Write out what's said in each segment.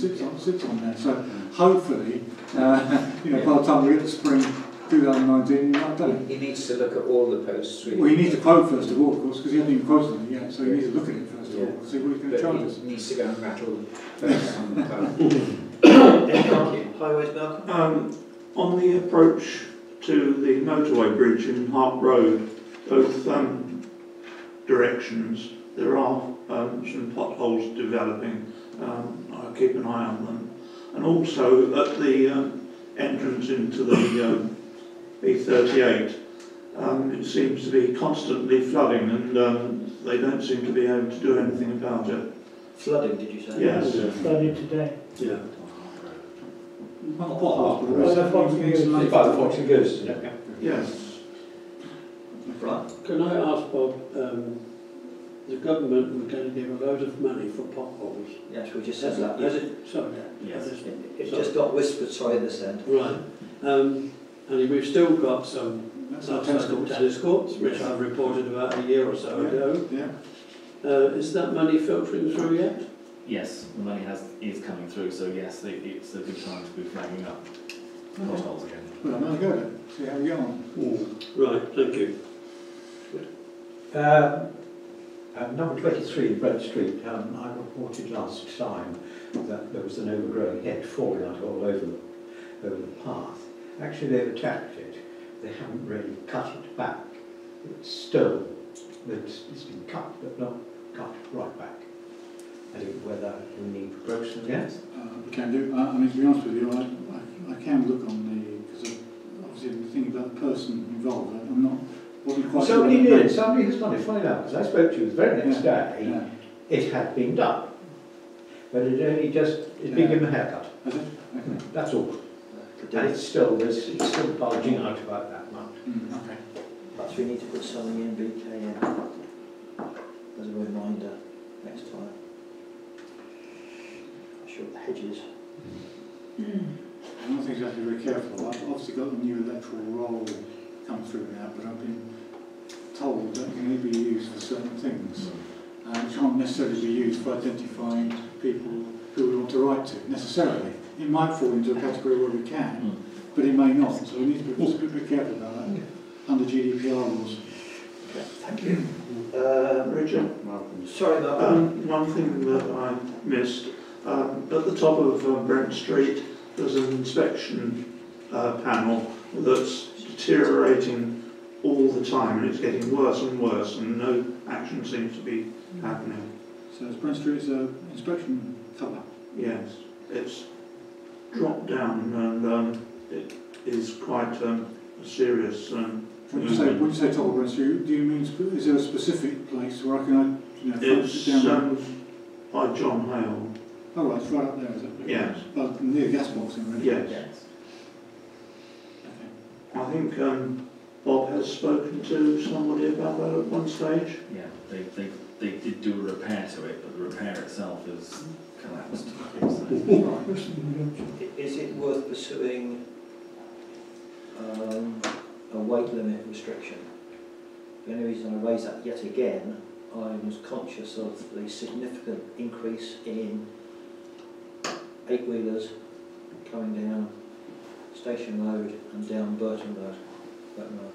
sits on, sits on there. So hopefully, uh, you know, by the time we get to spring 2019, you might have done it. He needs to look at all the posts. really. Well, you need to quote first of all, of course, because he hasn't even quoted it yet, so you need to look at it first of all, see what he's going to charge us. He needs to go and rattle the posts on the. Thank you. Highways, Malcolm? Um, on the approach to the motorway bridge in Hart Road, both um, directions, there are um, some potholes developing. Um, I'll keep an eye on them. And also at the um, entrance into the um, B38, um, it seems to be constantly flooding and um, they don't seem to be able to do anything about it. Flooding, did you say? Yes. Flooded today. Yeah. Not potholes, but Well, also the Fox and Goose. by the Fox and Goose, isn't it? Yes. Right. Can I ask Bob, um, the government were going to give a load of money for potholes. Yes, we just said that. Has it, Sorry. Yes. it it just got whispered, sorry, this end. Right. Um, and we've still got some tennis courts. tennis courts, which Yes. I've reported about a year or so Yeah. ago. Yeah. Uh, is that money filtering through yet? Yes, the money has, is coming through, so yes, it, it's a good time to be flagging up potholes again. Well, I'm going to see how we get on. Right, thank you. Uh, uh, number 23, Brent Street, um, I reported last time that there was an overgrown hedge falling out all over the, over the path. Actually, they've attacked it. They haven't really cut it back. It's still, it's, it's been cut, but not cut right back. I don't know whether we need growth again. Uh, we can do, uh, I mean, to be honest with you, I, I, I can look on the, because obviously the thing about the person involved, I'm not, Somebody sure. did, somebody has done it, find out, because I spoke to you the very next day. Yeah. It had been done. But it only just, it's been Yeah. given a haircut. Has? Okay. That's all. And it's still, there's, it's still bulging out about that much. Mm, okay. Perhaps we need to put something in BKN as a reminder next time. I'm Sure, the hedges. One of the things you have to be very careful I've obviously got a new electoral roll come through now, but I've been told that it can only be used for certain things. And it can't necessarily be used for identifying people who we want to write to, necessarily. It might fall into a category where we can, but it may not, so we need to be a bit careful about that, under GDPR rules. Okay, thank you. Uh, Richard? sorry, Malcolm. Um, one thing that I missed, um, at the top of uh, Brent Street, there's an inspection uh, panel that's deteriorating all the time and it's getting worse and worse and no action seems to be happening. So it's Brent Street's uh, inspection cover. Yes, it's dropped down and um, it is quite um, a serious um, When you say, when you say top of Brent Street, do you mean, is there a specific place where I can, you know, front It's sit down? um, by John Hale. Oh, right, it's right up there, is it? Yes. Well, near gas boxing, really? Yes. Yes. Okay. I think um, Bob has spoken to somebody about that at one stage. Yeah, they, they, they did do a repair to it, but the repair itself has collapsed. Is it worth pursuing um, a weight limit restriction? The only reason I raise that yet again, I was conscious of the significant increase in eight-wheelers coming down Station Road and down Burton Road. Burton Road.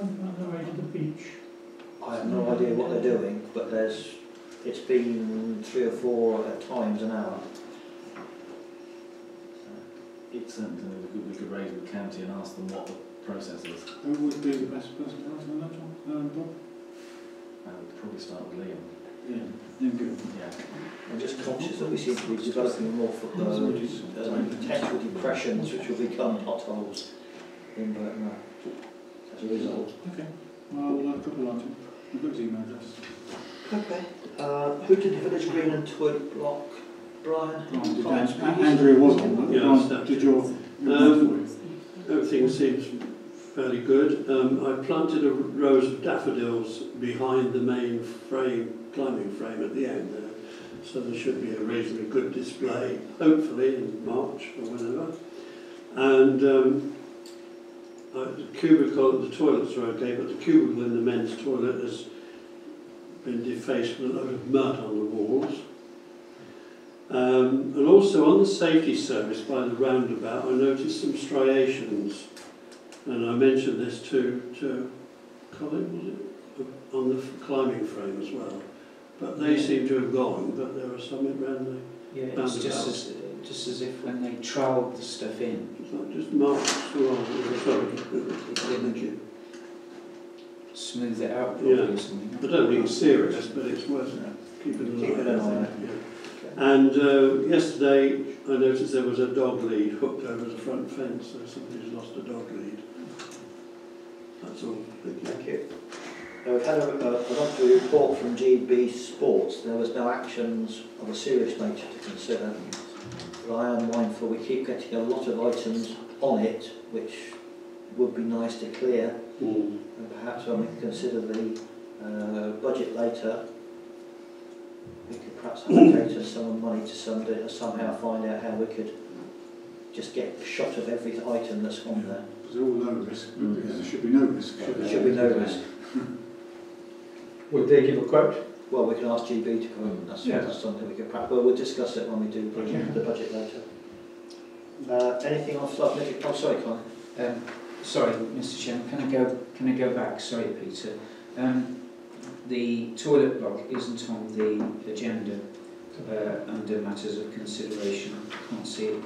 On the way to the beach. I have no idea what they're doing, but there's, it's been three or four at times an hour. It's something we could, we could raise with the county and ask them what the process is. Who would be the best person to answer that, John? Um, Bob? I would probably start with Liam. Yeah. Then go. Yeah. I'm just conscious that we seem to be developing more for, uh, uh, potential depressions which will become potholes in Burton Road as a result. Okay. Well, I'll drop a line to him. I've got his email address. Okay. Uh, who did Village Green and Toilet Block? Brian? Brian did Comments, that. A- please? Andrea was on, but Yeah, Brian so- did your, your Um, you. Everything seems fairly good. Um, I planted a rows of daffodils behind the main frame, climbing frame at the end there. So there should be a reasonably good display, hopefully in March or whenever. And um, uh, the cubicle, the toilets are okay, but the cubicle in the men's toilet has been defaced with a load of mud on the walls. Um, and also on the safety service by the roundabout, I noticed some striations, and I mentioned this to, to Colin, was it, on the climbing frame as well. But they seem to have gone, but there are some around Yeah, it's just as, just as if when they troweled the stuff in, the, it's just marks along, sorry. it didn't smooth it out Yeah. or something. I don't think it's serious, but it's worth an Keeping an eye on it. And uh, yesterday, I noticed there was a dog lead hooked over the front fence, so somebody's lost a dog lead. That's all. Thank you. Thank you. Now, we've had a, a, a monthly report from GB Sports. There was no actions of a serious nature to consider. But I am mindful we keep getting a lot of items on it, which would be nice to clear. Mm. And perhaps when we consider the uh, budget later, we could perhaps allocate some money to somebody or somehow find out how we could just get a shot of every item that's on there. It's all low risk, but there should be no risk. should There should be no risk. Would they give a quote? Well, we can ask GB to come in. That's, yeah. that's something we can perhaps. Well, we'll discuss it when we do the budget, yeah. the budget later. Uh, anything off that? I'm Oh, sorry, Colin. Um, sorry, Mr. Chairman. Can I go? Can I go back? Sorry, Peter. Um, the toilet block isn't on the agenda uh, under matters of consideration. I can't see it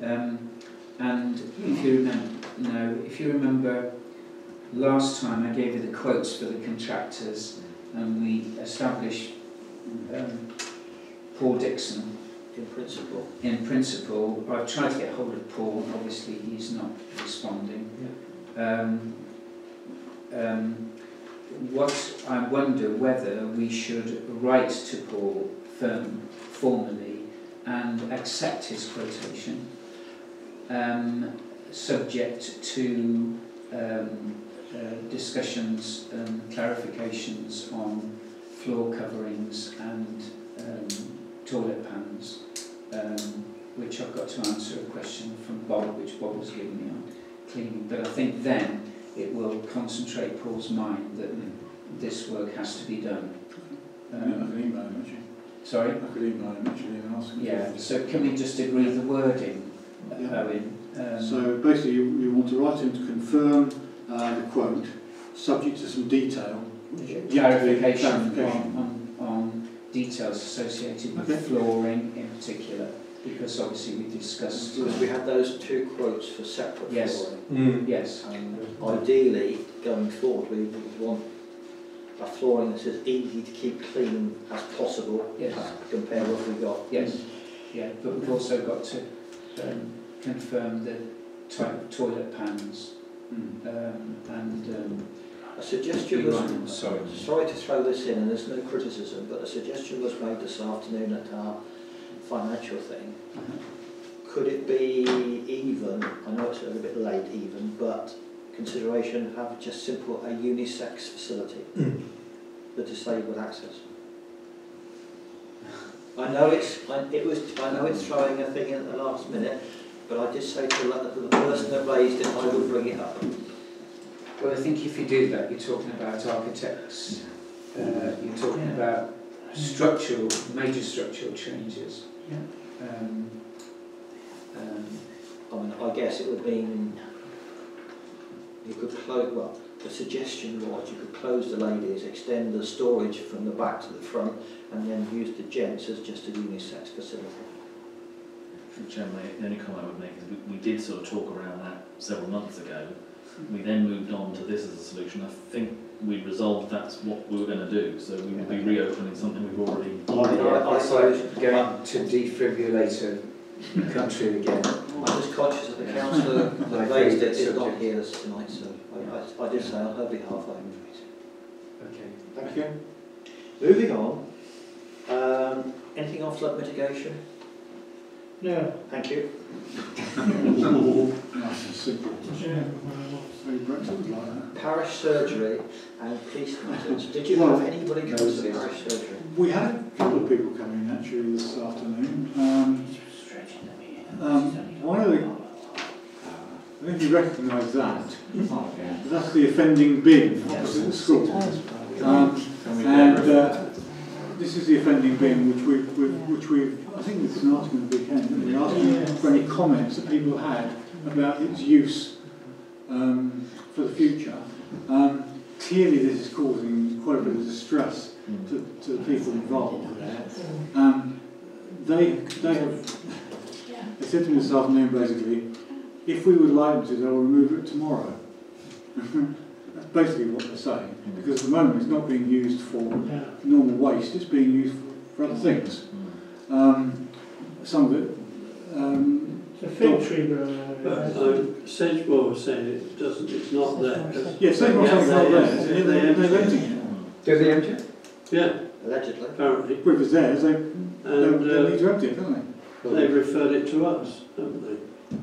there. Um, and if you remember, no, if you remember last time I gave you the quotes for the contractors, and we established um, Paul Dixon. In principle, in principle, I've tried to get hold of Paul, and obviously he's not responding. Um, um, what I wonder whether we should write to Paul firm, formally and accept his quotation, um, subject to um, discussions and clarifications on floor coverings and um, toilet pans, um, which I've got to answer a question from Bob, which Bob was giving me on cleaning. But I think then it will concentrate Paul's mind that this work has to be done. Yeah, I Um, could email him actually. sorry? I could email him actually and ask him. Yeah, so can we just agree the wording, Yeah. Owen? Um, So basically, you, you want to write him to confirm uh, the quote, subject to some detail. clarification Clarification. on, on, on details associated with Okay. flooring in particular, because obviously we discussed. because we had those two quotes for separate Yes. flooring. Yes, And ideally, going forward, we would want a flooring that's as easy to keep clean as possible, Yes. compare what we've got. yes, yeah, but we've also got to um, confirm the type of toilet pans Um, and um, A suggestion was, Right, sorry. sorry to throw this in, and there's no criticism, but a suggestion was made this afternoon at our financial thing. Could it be even, I know it's a little bit late even, but consideration have just simple a unisex facility, the disabled access? I know it's, I, it was, I know it's throwing a thing in at the last minute, but I just say to the, the person that raised it, I will bring it up. Well, I think if you do that, you're talking about architects, uh, you're talking about structural, major structural changes. Um, um, I mean, I guess it would mean you could close, well, the suggestion was you could close the ladies, extend the storage from the back to the front, and then use the gents as just a unisex facility. Chairman, the only comment I would make is we, we did sort of talk around that several months ago. We then moved on to this as a solution. I think we resolved that's what we were going to do, so we will be reopening something we've already. I- I it's like going to defibrillator country again. I'm just conscious that the councillor that raised it is not here tonight, so I, I, I did say on her behalf I would raise it. Okay. Thank you. Moving on, um, anything on flood mitigation? No. Thank you. Nice and simple. Yeah. Maybe Brexit would like. Parish surgery and police matters. Did you have anybody come to the parish surgery? We had a couple of people come in actually this afternoon. Um, um, one of the, I think you recognise that. That's the offending bin opposite the school. Um, and uh, this is the offending bin, which we've, we've, which we've, I think we've been asking at the weekend, we? asking for any comments that people had about its use um, for the future. Um, clearly, this is causing quite a bit of distress Mm. to, to the people involved there. Um, they, they have, they said to me this afternoon basically, if we would like them to, they'll remove it tomorrow. That's basically what they're saying, because at the moment it's not being used for normal waste, it's being used for, for other things. Mm. Um, some of it, um, The fig tree grower. But um, Sedgemoor was saying it doesn't, it's not there. 'cause- yes, they're not Yeah, saying it's not they- there, they're, they're, they're they- renting it. Mm. Do they empty it? Yeah, Allegedly. apparently. Well, if it's theirs, they, they, And they need uh, to empty it, don't they referred it to us, haven't they?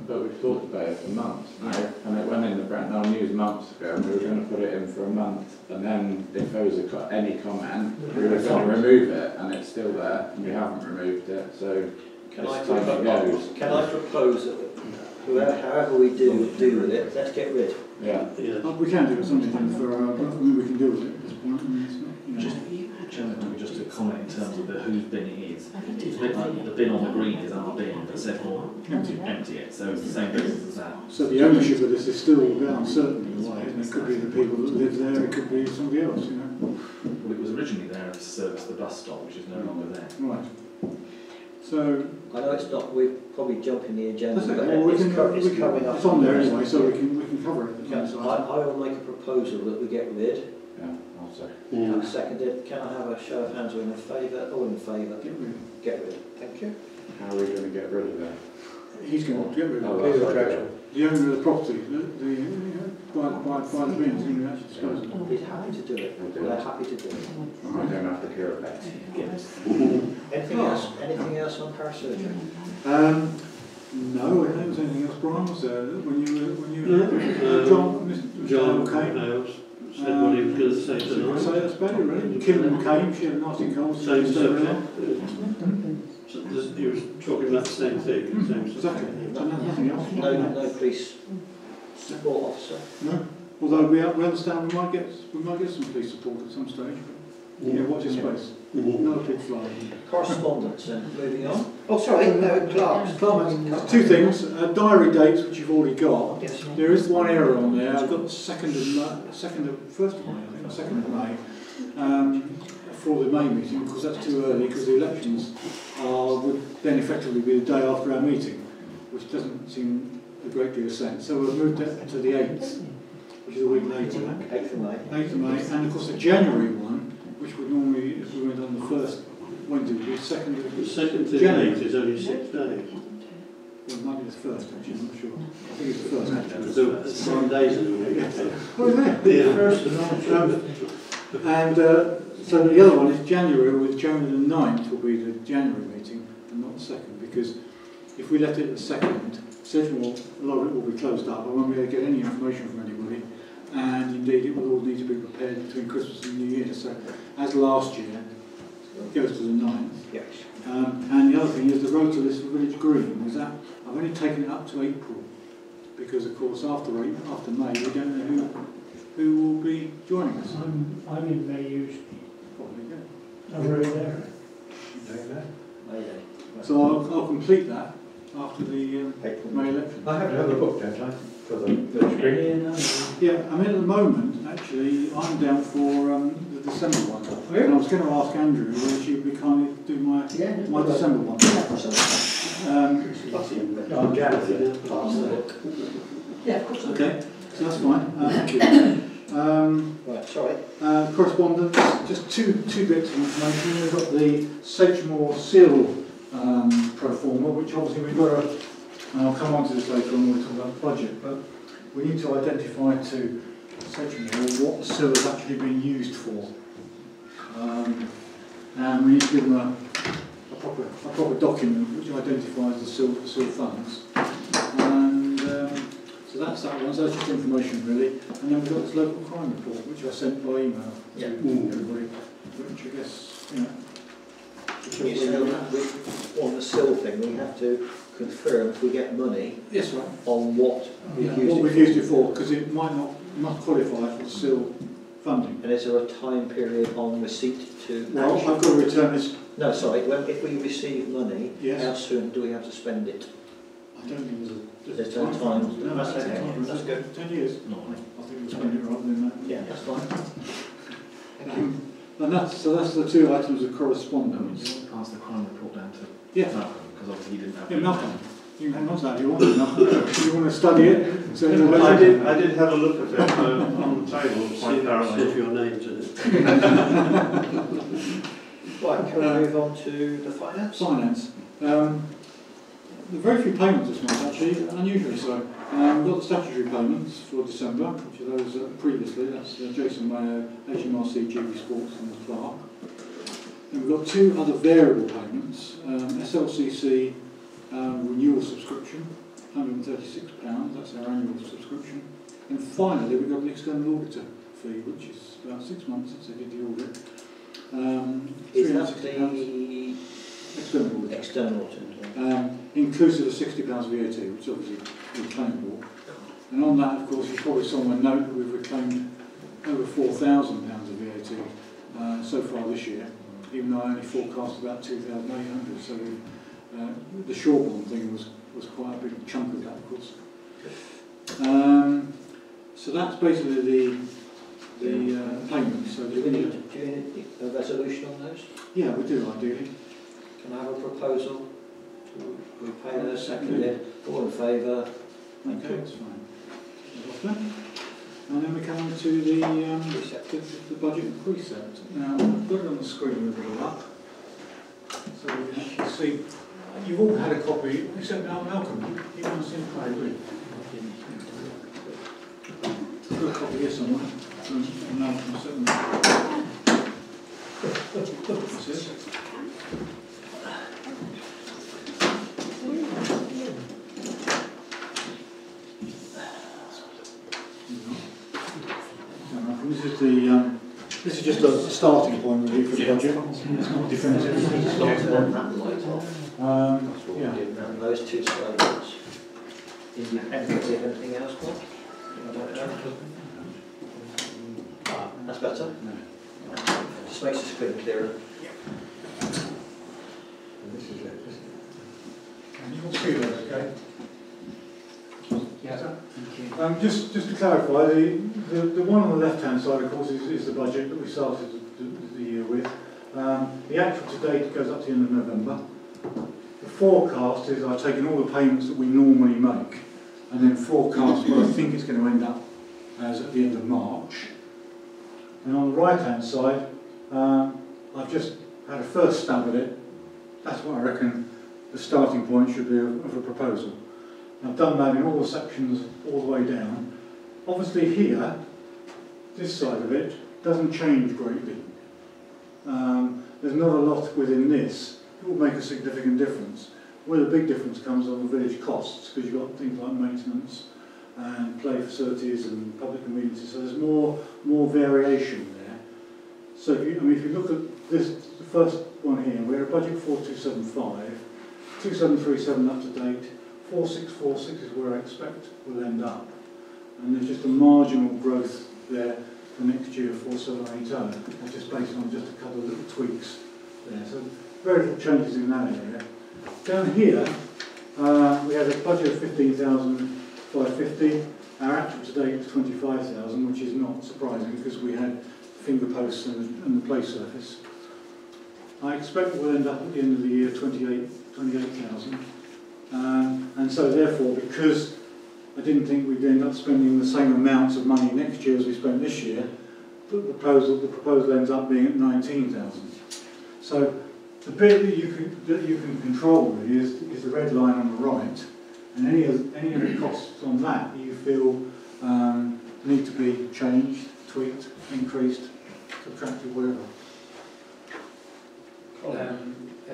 But we've talked about it for months now, and it went in the Brent Knoll News months ago, and we were going to put it in for a month, and then if there was a co- any comment, we were going to remove it, and it's still there, and we haven't removed it, so Can I, it's time it goes. can I propose that whoever, however we do, do with it, let's get rid. Yeah. Yeah. Uh, we can do it something for, but I mean, we can deal with it at this point, I mean, it's you know. Just, Chairman, just to comment in terms of the whose bin it is. It's a bit like the bin on the green is our bin, but Sedgemoor Empty. empty it, so it's the same business as that. So the ownership of this is still a bit uncertain in a way, and it could be the people that live there, it could be somebody else, you know. Well, it was originally there to service the bus stop, which is no longer there. Right. So, I know it's not, we're probably jumping the agenda, that's but well, we it's, can, co- it's coming up. it's on there anyway, so we can, we can cover it at the Yeah, I. I will make a proposal that we get rid. Yeah, I'll seconded. Can I have a show of hands all in favour? All in favour? Get rid of Get rid. Thank you. How are we going to get rid of it? it. He's going to get rid Oh, of it. that's okay. The owner of the property, the, the, by, by, by the means, going to actually dispose of. He's happy to do it. We'll do They're it. happy to do it. I don't have to hear about it. Anything else? Anything else on parasurgery? Um, no, I don't think there was anything else, Brian, was there, when you were, when you No, were, um, John, Mr. John okay? Hales said what he was going to say to them. So that's better, really. Kim came, she had nothing else. Same subject. So this, he was talking about the same thing, mm. same subject. Exactly. Nothing else. No, no police support officer. No. Although we, we understand we might get we might get some police support at some stage. But Yeah, watch your space. Another big fly. Correspondence then, moving on. Oh, sorry, no, clerks. Climate, two things, uh, diary dates, which you've already got. Yes. There is one error on there, I've got the second of May, second of, first of May, I think, or second of May, um, for the May meeting, because that's too early, because the elections are, would then effectively be the day after our meeting, which doesn't seem a great deal of sense. So we've moved it to the eighth, which is a week later. Eighth of May. 8th of May, and of course the January one, which would normally, if we went on the first Wednesday, would be the second of The second to the January. eighth is only six days. Well, it might be the first, actually, I'm not sure. I think it's the first, actually. So it's seven days in a week. Is it? Yeah. First and and uh, so the other one is January, with January the 9th will be the January meeting, and not the second, because if we left it the second, Sedgemoor, a lot of it will be closed up, I won't be able to get any information from anybody, and indeed it will all need to be prepared between Christmas and New Year, so as last year, it goes to the 9th. Yes. Um, and the other thing is the road to this village green, is that I've only taken it up to April, because of course after April, after May, we don't know who, who will be joining us. I'm, I'm in May usually, Probably, yeah. I'm right there. May Day. So I'll, I'll complete that after the um, April. May election. I have another book, don't I, for the village green? Yeah, I mean at the moment, actually, I'm down for um, the December one. And I was going to ask Andrea whether she would be kindly do my, my December one. Um, of course. okay, so that's fine. Thank you. Um, Right, sorry. Uh, correspondence, just two, two bits of information. We've got the Sedgemoor CIL um, pro forma, which obviously we've got to, and I'll come on to this later on when we talk about the budget, but we need to identify to Sedgemoor what the CIL has actually been used for. Um, and we need to give them a, a, proper, a proper document which identifies the CIL, the funds. And um, so that's that one, so that's just information really. And then we've got this local crime report, which I sent by email to Yeah. everybody, which I guess, you know. You said we- on the CIL thing, we have to confirm if we get money Yes, right. on what we've Yeah, used what it we've for. used it for, because it might not, not qualify for CIL funding. And is there a time period on receipt to Well, action? I've got to return this, No, sorry, if we receive money, Yes. how soon do we have to spend it? I don't think there's a, There's there's no time. time. No, That's that's okay. ten, That's good. ten years. Normally. I think we'll spend it rather than that. Yeah, that's fine. Thank Um, And that's, so that's the two items of correspondence. you want to pass the crime report down to Yeah. Malcolm? Because obviously he didn't have. Yeah, Malcolm, you can hang on to that if you want to, Malcolm. You want to study it, so I did, I did have a look at it uh, on the table See, quite see if your name's in it. Right, can we move on to the finance? Finance. Um, there are very few payments this month, actually, unusually so. Um, we've got the statutory payments for December, which are those uh, previously, that's uh, Jason Mayo, HMRC, GB Sports and the clerk. And we've got two other variable payments, um, SLCC um, renewal subscription, £136, that's our annual subscription. And finally, we've got an external auditor fee, which is about six months since they did the audit. Um, Is that £360 the external auditor external audit? um, inclusive of sixty pounds VAT, which is obviously reclaimable. And on that, of course, you probably saw my note that we've reclaimed over four thousand pounds of VAT uh, so far this year, even though I only forecast about two thousand eight hundred. So we, uh, the Shawborn thing was was quite a big chunk of that, of course. Um, so that's basically the the uh, payments. So Do we need, do you need a resolution on those? Yeah, we do ideally. Can I have a proposal to repay those seconded? All in favour? Thank Okay, you. that's fine. And then we come on to the, um, the, the budget and precept. Now, I've got it on the screen with it all up. So we can actually see, you've all had a copy, except Mal- Malcolm, you haven't seen it, I agree. I've got a copy here somewhere. And Malcolm there. That's it. This is the, um, this is just a starting point really for the budget. It's not definitive. Starting on that light off. Um, That's yeah. we those two slogans. Independently of anything else, Paul? I don't know. Ah, That's better. Just makes the screen clearer. Can you all see that, okay? Yeah. Um, just, just to clarify, the, the, the one on the left-hand side, of course, is, is the budget that we started the, the, the year with. Um, the actual to date goes up to the end of November. The forecast is I've taken all the payments that we normally make and then forecast what I think it's going to end up as at the end of March. And on the right-hand side, um, I've just had a first stab at it. That's what I reckon the starting point should be of, of a proposal. I've done that in all the sections all the way down. Obviously here, this side of it doesn't change greatly. Um, there's not a lot within this that will make a significant difference. Where the big difference comes on the village costs, because you've got things like maintenance and play facilities and public amenities, so there's more, more variation there. So if you, I mean, if you look at this, the first one here, we're at budget 4275, 2737 up to date, 4646 is where I expect we'll end up. And there's just a marginal growth there for next year, 4780, That's just based on just a couple of little tweaks there. So very little changes in that area. Down here, uh, we had a budget of 15,550. Our actual to date is 25,000, which is not surprising because we had finger posts and, and the play surface. I expect we'll end up at the end of the year 28 28,000. Um, and so therefore, because I didn't think we'd end up spending the same amounts of money next year as we spent this year, the proposal, the proposal ends up being at 19,000. So the bit that you can, that you can control really is, is the red line on the right, and any of, any of the costs on that you feel um, need to be changed, tweaked, increased, subtracted, whatever. Um, uh,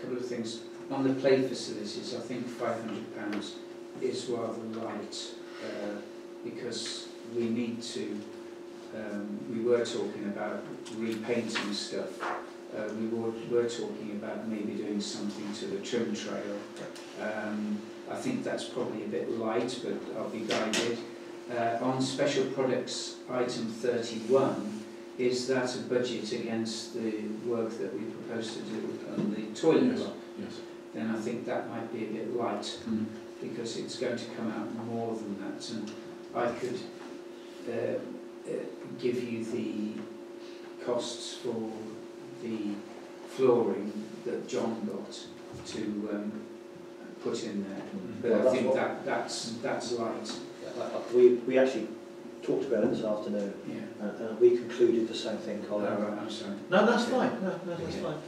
couple of things. On the play facilities, I think £500 is rather light uh, because we need to, um, we were talking about repainting stuff. Uh, we were, were talking about maybe doing something to the trim trail. Um, I think that's probably a bit light, but I'll be guided. uh, on special products item 31, is that a budget against the work that we propose to do on the toilet Yes. Yes. Then I think that might be a bit light Mm. because it's going to come out more than that. And I could uh, uh, give you the costs for the flooring that John got to um, put in there. But Well, I think that that's that's light. Yeah, I- I- We, we actually talked about it this afternoon, Yeah. and, and we concluded the same thing, Oh, right, I'm sorry. No, that's fine, no, no, that's Yeah. fine.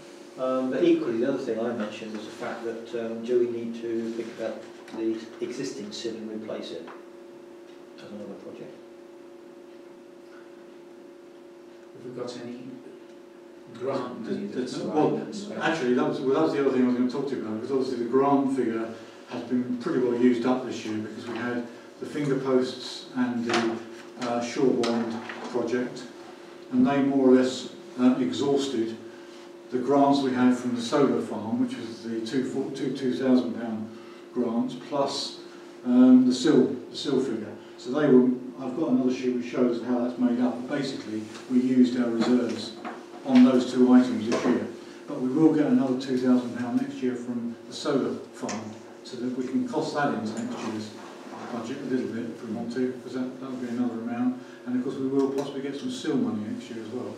Um, but equally, the other thing I mentioned was the fact that, um, do we need to think about the existing sill and replace it as another project? Have we got any grant money There's- that's there's- well, and? Actually, that was, well, that was the other thing I was going to talk to you about, because obviously the grant figure has been pretty well used up this year, because we had the finger posts and the uh, shore bond project, and they more or less uh, exhausted the grants we had from the solar farm, which was the two, four, two, two thousand pound grants, plus um, the CIL, the CIL figure. So they were, I've got another sheet which shows how that's made up, basically we used our reserves on those two items this year. But we will get another two thousand pound next year from the solar farm, so that we can cost that into next year's budget a little bit if we want to, because that, that'll be another amount. And of course, we will possibly get some CIL money next year as well,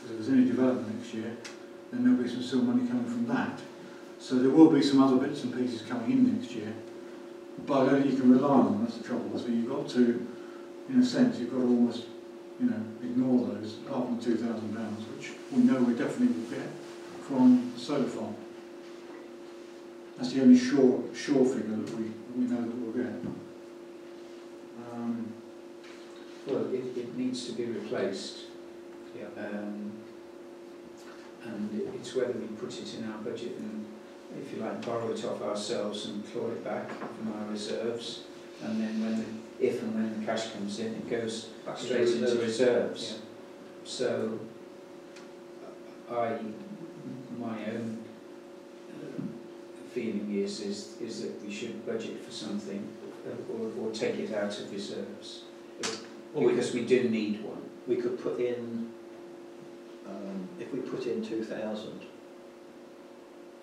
because if there's any development next year, then there'll be some CIL money coming from that. So there will be some other bits and pieces coming in next year, but I don't think you can rely on them, that's the trouble. So you've got to, in a sense, you've got to almost, you know, ignore those, apart from two thousand pounds, which we know we definitely will get from the solar farm. That's the only sure, sure figure that we, we know that we'll get. Um, Well, it, it needs to be replaced. Yeah. Um, and it's whether we put it in our budget and, if you like, borrow it off ourselves and claw it back from our reserves. And then when, the, if and when the cash comes in, it goes Back straight into reserves. reserves. So, I, my own uh, feeling is, is, is that we should budget for something or, or take it out of reserves. Well, we Because we do need one. We could put in, um, if we put in two thousand,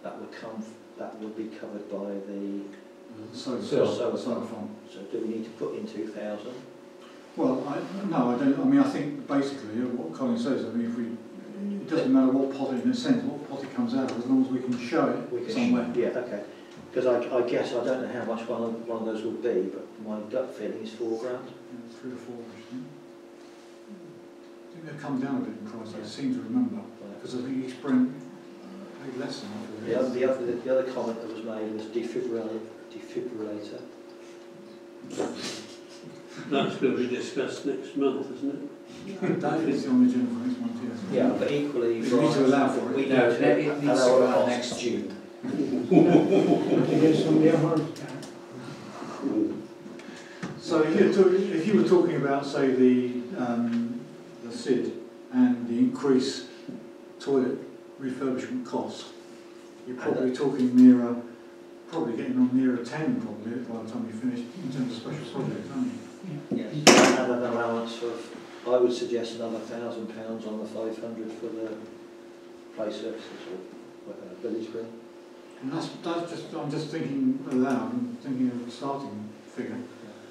that would come, that would be covered by the, solar, Solar- solar, solar farm. so do we need to put in two thousand? Well, I, no, I don't, I mean, I think basically uh, what Colin says, I mean, if we, it doesn't matter what pot, it- in a sense, what pot it comes out of, as long as we can show We it can- somewhere. Yeah, okay. Because I, I guess, I don't know how much one of, one of those would be, but my gut feeling is four grand. Yeah, Three or four. I think they've come down a bit in price, I seem to remember, because I think East Brent paid less than that. The other, the other, the other comment that was made was defibrillator, defibrillator. That's going to be discussed next month, isn't it? That is the only agenda for next month, yes. Yeah, but equally, We need to allow for it. we need No, to it needs to allow go a next June. To get somebody a heart attack. So if you're talking, if you were talking about, say, the, um, the SID and the increased toilet refurbishment costs, you're probably talking nearer, probably getting on nearer ten probably by the time you finish in terms of special projects, aren't you? Yes, and an allowance of, I would suggest another thousand pounds on the five hundred for the play services or uh, village green. And that's, that's just, I'm just thinking aloud, I'm thinking of a starting figure.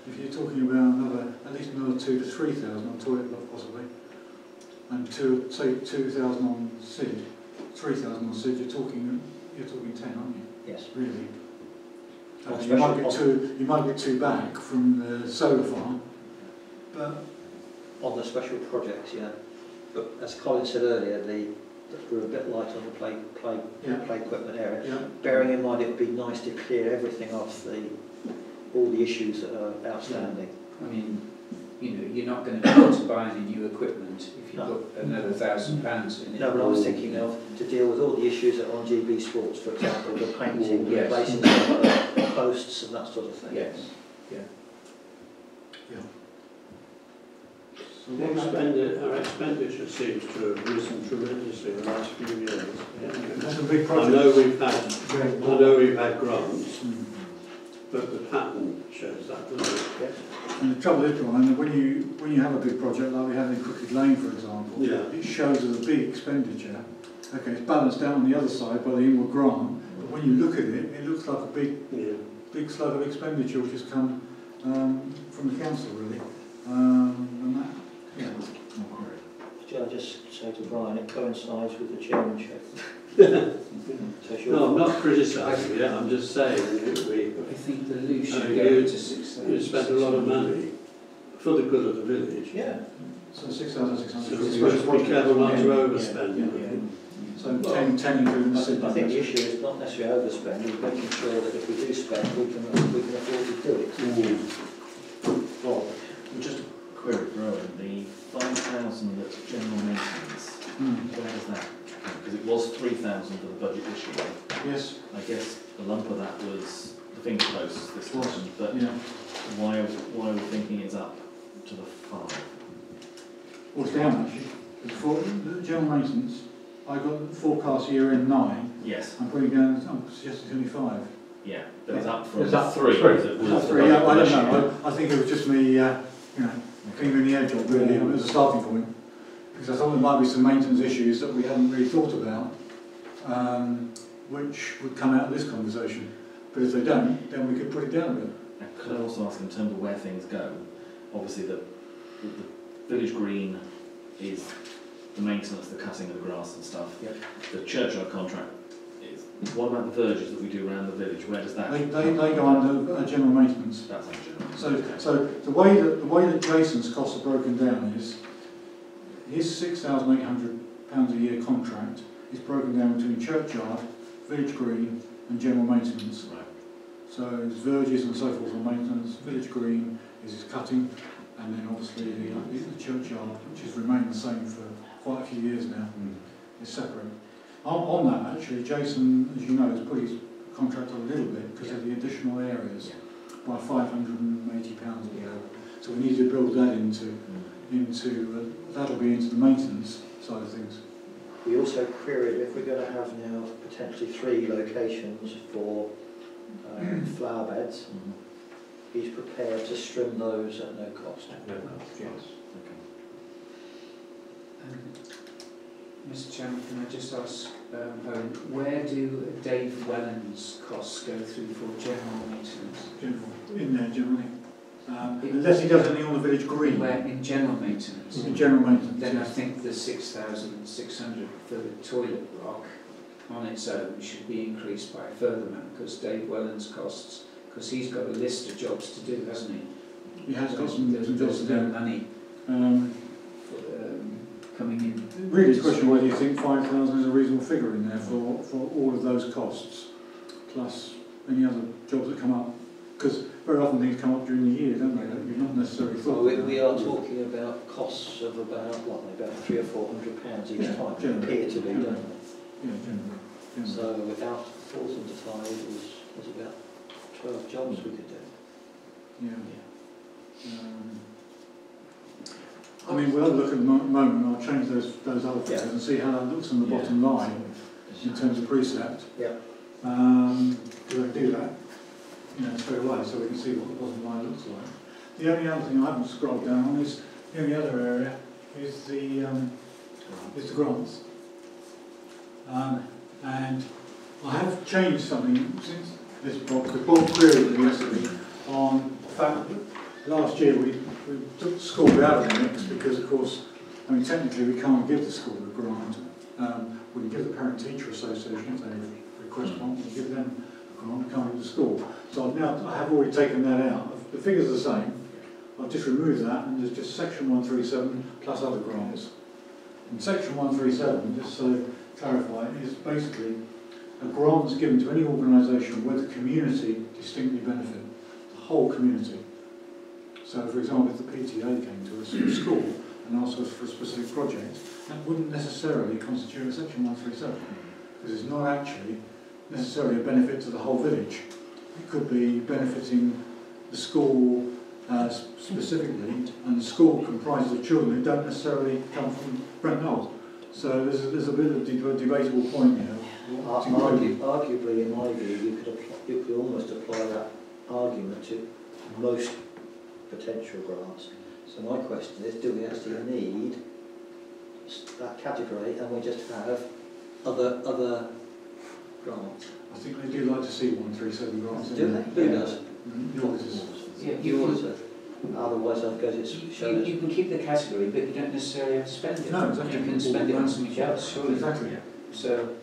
If you're talking about another, at least another two to three thousand on toilet block possibly, and two, say two thousand on SID, three thousand on SID, you're talking, you're talking ten, aren't you, Yes. really? Uh, you might get two, you might get two back from the solar farm, but On the special projects, yeah. But as Colin said earlier, the, we're a bit light on the play, play, Yeah. play equipment area. yeah, Bearing in mind it would be nice to clear everything off the, all the issues that are outstanding. I mean, you know, you're not going to be able to buy any new equipment if you No. put another thousand pounds in it. No, but I was thinking of to deal with all the issues that are on GB Sports, for example, the painting, Yes. replacing the posts and that sort of thing. Yes. so The what about- expendi- Our expenditure seems to have risen tremendously in the last few years. That's a big I know we've had, I know we've had grants, Hmm. but the pattern shows that, doesn't it? Yes. And the trouble is, Brian, that when you, when you have a big project like we had in Crooked Lane, for example, Yeah. it shows as a big expenditure. Okay, it's balanced out on the other side by the inward grant, but when you look at it, it looks like a big, Yeah. big slug of expenditure which has come um, from the council, really. Um, and that, yeah. Shall I just say to Brian, it coincides with the chairmanship. So it's No, I'm not criticising it, I'm just saying that we, I think the loo Uh, should you- go to six thousand. we spent a lot of money for the good of the village. Yeah. So six thousand six So we're supposed to be careful not to overspend. So ten, ten including the I I think the issue is not necessarily overspend, it's making sure that if we do spend, we can, we can afford to do it. Well, just query the five thousand that's general maintenance, Hmm. where is that? Because it was three thousand for the budget this year. Yes, I guess a lump of that was the finger posts this time, but yeah. why, why are we thinking it's up to the five? Well, it's down actually. For the general maintenance, I got the forecast year in nine. Yes, I'm putting down, I'm suggesting only five. yeah, but it's up from It's up three, three. was the three, yeah, I don't this year. know, I, I think it was just me, uh, you know, cleaning the edge up really, as a starting point. Because I thought there might be some maintenance issues that we hadn't really thought about, um, which would come out of this conversation. But if they don't, then we could put it down a bit. Now, Could I also ask in terms of where things go, obviously the, the the village green is the maintenance, the cutting of the grass and stuff. Yep. The churchyard contract is, what about the verges that we do around the village, where does that? They, they, they go under uh, general maintenance. That's under general. So, so the way that, the way that Jason's costs are broken down is, his six thousand eight hundred pounds a year contract is broken down between churchyard, village green and general maintenance. Right, So it's verges and so forth on maintenance, village green is his cutting, and then obviously the, the churchyard, which has remained the same for quite a few years now, is separate. On, on that actually, Jason, as you know, has put his contract up a little bit because of the additional areas by five hundred and eighty pounds a year. So we need to build that into, Mm. into, uh, that'll be into the maintenance side of things. We also queried if we're going to have now potentially three locations for um, flower beds, Mhm. he's prepared to trim those at no cost. Yes. Okay. Um, Mr Chairman, can I just ask, um, where do Dave Wellens costs go through for general maintenance? General, in there generally. Um, unless he does anything on the village green, Where, in general maintenance? in general maintenance. Then I think the six thousand six hundred for the toilet block on its own should be increased by a further amount, because Dave Wellens costs, because he's got a list of jobs to do, hasn't he? He has got some, There's, there's to no money Um, um, coming in. really, the question whether you think five thousand is a reasonable figure in there for, for all of those costs, plus any other jobs that come up. Because very often things come up during the year, don't they, that you've not necessarily So thought we, we are talking about costs of about, what, about three or four hundred pounds each Yeah, time, generally. appear to be, don't Yeah, generally. they? generally. So without fours into five was, was about twelve jobs we could do. Yeah. Um, I mean, we'll have a look at the mo- moment, I'll change those, those other figures and see how that looks on the bottom line in terms of precept. Yeah. Um, do I do that, you know, straight away, so we can see what the bottom line looks like. The only other thing I haven't scrolled down on is, the only other area is the, um, is the grants. Um, and I have changed something since this Bob, because Bob queried me yesterday on the fact that last year we, we took the school out of the mix because of course, I mean technically we can't give the school a grant. Um, we can give the parent teacher association if they request one, we give them a grant, the school. So now, I have already taken that out. The figures are the same. I've just removed that and there's just section one three seven plus other grants. And section one three seven, just so clarify, is basically a grant that's given to any organisation where the community distinctly benefit, the whole community. So, for example, if the PTA came to us from school and asked us for a specific project, that wouldn't necessarily constitute a section 137, because it's not actually necessarily a benefit to the whole village. It could be benefiting the school uh, specifically, and the school comprises of children who don't necessarily come from Brent. So there's a, there's a bit of a debatable point here. Ar- It's included. Arguably, in my view, you could you could almost apply that argument to most potential grants. So my question is, do we actually need that category and we just have other, other grants? I think they do like to see one three seven grants. in Do they? Who does? Mm, The auditors. Yeah, You you auditor. Otherwise, I suppose it's You, shown as you can keep the category, but you don't necessarily have to spend it. No, exactly. You can spend it on something else, surely. Exactly. So,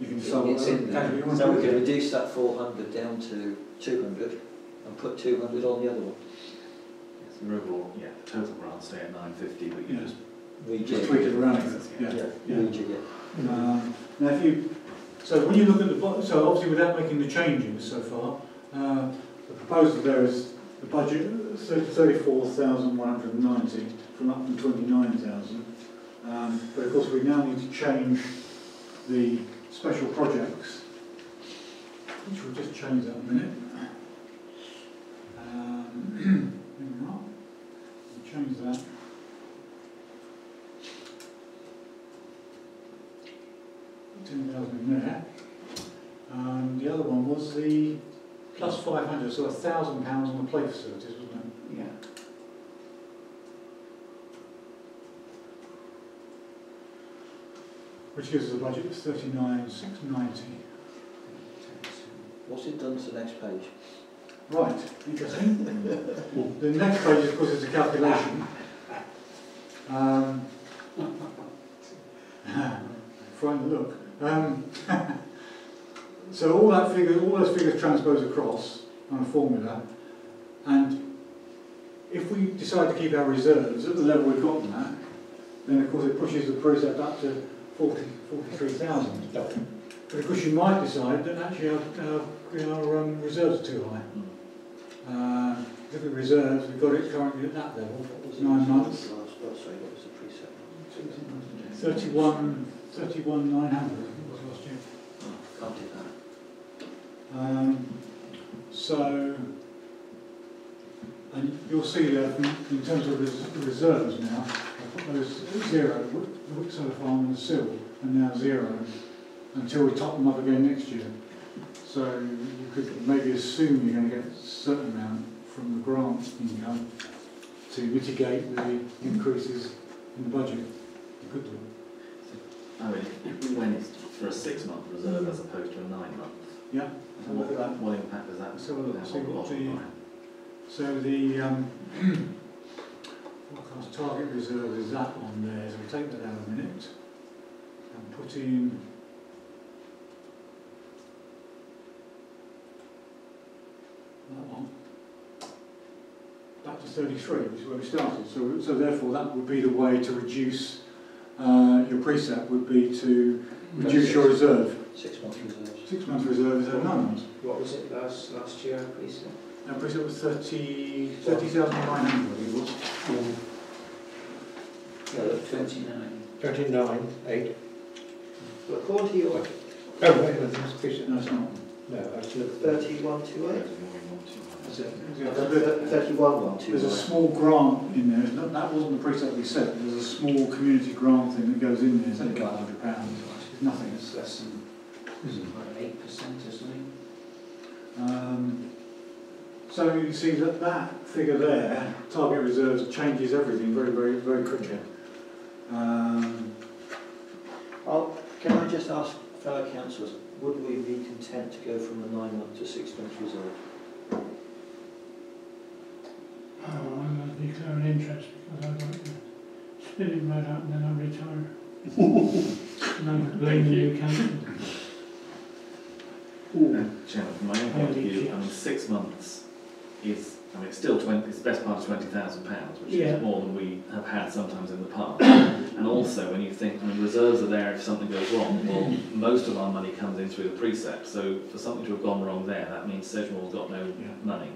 You can decide what It's in there. category want So we can reduce that four hundred down to two hundred and put two hundred on the other one. So the overall, yeah, the total grant stay at nine fifty, but you Yeah. just Just tweak it around, yeah. Yeah, yeah. rejig it. Um, Now, if you, so when you look at the, bu- so obviously without making the changes so far, uh, the proposal there is the budget thirty-four thousand one hundred and ninety from up to twenty-nine thousand. Um, but of course, we now need to change the special projects, which we'll just change that in a minute. Um, hang on. We'll change that. ten thousand in there. Um, the other one was the plus five hundred, so a thousand pounds on the play facilities, wasn't it? yeah. Which gives us a budget of thirty-nine six ninety. What's it done to the next page? Right, interesting. the next page, of course, is a calculation. Um, Frightened look. Um, so all that figure, all those figures transpose across on a formula, and if we decide to keep our reserves at the level we've got them at, then of course it pushes the precept up to 40, 43,000. But of course you might decide that actually our, our, our um, reserves are too high. Uh, look at reserves, we've got it currently at that level, What was it? nine months. Last, oh, sorry, what was the precept? 31, 31 900, I it was last year. Oh, Can't do that. Um, so, and you'll see there from, in terms of res- reserves now, I put those zero, the Wick Solar Farm and the CIL are now zero until we top them up again next year. So you could maybe assume you're going to get a certain amount from the grant income to mitigate the increases in the budget. You could do. I mean, if we went for a six-month reserve as opposed to a nine-month, Yeah. Have a that. what, what impact does that Let's have a have on the bottom line? So the um, forecast target reserve is that on there, so we'll take that out a minute and put in that one. Back to 33, which is where we started. So, so therefore that would be the way to reduce, uh, your precept would be to reduce your reserve. Six months reserves. Six month reserve is at nine months. What was it last, last year, please? Our precept was 30, 30,900 I think it was. No, Twenty-nine. Twenty-nine, eight. But according to your Oh, wait a minute, that's Bishop. No, it's not. No, that's look. thirty-one two eight? Is it? Thirty-one one two There's a eight. small grant in there, That- that wasn't the precept we set, there's a small community grant thing that goes in there, it's only a couple hundred pounds, nothing. It's less than, what, eight percent or something? Um, so you see that that figure there, target reserves, changes everything very, very, very quickly. Um, can I just ask fellow councillors, would we be content to go from a nine-month to six-month reserve? Oh, I'm going to declare an interest because I'd like to spin it right out and then I retire. and I'm blaming you, council. And Chairman, from my own point of Holy view, I chips. mean, six months is, I mean, it's still twenty, it's the best part of twenty thousand pounds, which Yeah. is more than we have had sometimes in the past. And also, when you think, I mean, reserves are there if something goes wrong, well, most of our money comes in through the precept, so for something to have gone wrong there, that means Sedgemoor's got no Yeah. money,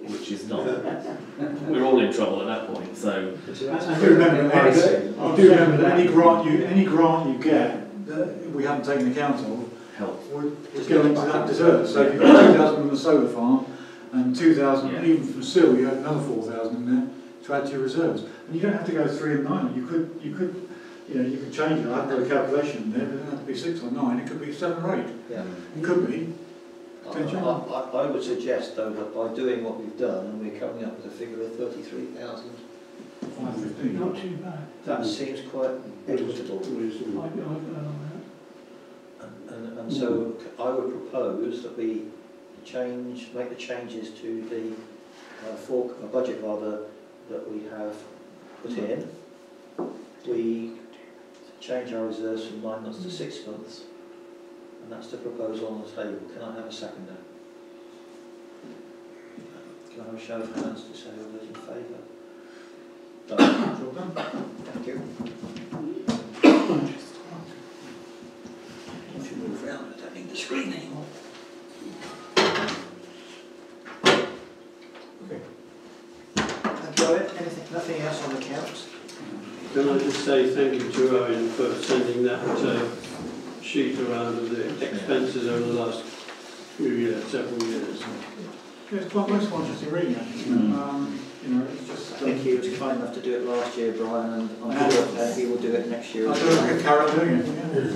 which is not, we're all in trouble at that point, so, I do remember, I that- see. I do remember that any grant you, any grant you get that we haven't taken account of, help. would go into that reserve. So if you've got two thousand on the solar farm and two thousand Yeah. even from CIL, you had another four thousand in there to add to your reserves. And you don't have to go three and nine, you could, you could, you know, you could change it, I haven't got a calculation there, but it doesn't have to be six or nine, it could be seven or eight. Yeah. It could be, I I, I, I would suggest though that by doing what we've done and we're coming up with a figure of thirty-three thousand, Five fifteen. Not too bad. that seems quite equitable. I'd, Reasonable. I'd go on And, and, and so I would propose that we change, make the changes to the uh, for, uh, budget rather, that we have put in. We change our reserves from nine months to six months, and that's the proposal on the table. Can I have a seconder? Can I have a show of hands to say all those in favour? Done. Thank you. If you move round, I don't need the screen anymore. Thank you, Owen. Anything, nothing else on the accounts? Can I just say thank you to Owen for sending that uh, sheet around of the expenses over the last few years, several years. Yeah, it's quite most ones to read actually. Um, you know, it's I just. think he was kind enough to do it last year, Brian, and I'm sure uh, he will do it next year. I as do a well. good carol doing it,